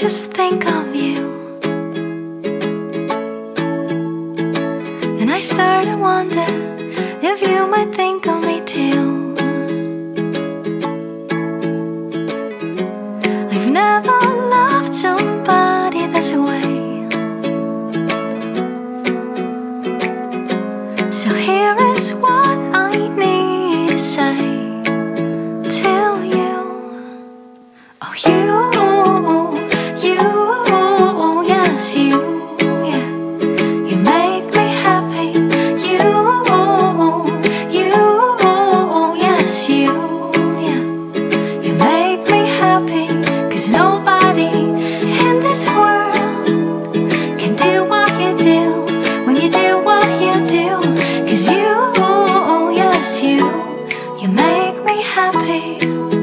just think of you. And I start to wonder if you might think of me too. I've never loved somebody this way. So here is what I need to say to you. Oh you when you do what you do. Cause you, yes, you, you make me happy.